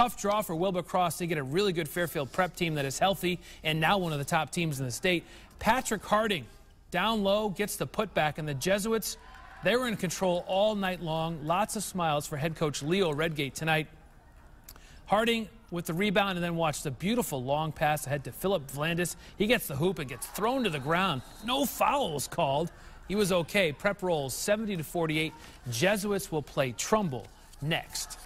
tough draw for Wilbur Cross. They get a really good Fairfield prep team that is healthy and now one of the top teams in the state. Patrick Harding down low gets the putback, and the Jesuits, they were in control all night long. Lots of smiles for head coach Leo Redgate tonight. Harding with the rebound and then watch the beautiful long pass ahead to Philip Vlandis. He gets the hoop and gets thrown to the ground. No fouls called. He was okay. Prep rolls 70 to 48. Jesuits will play Trumbull next.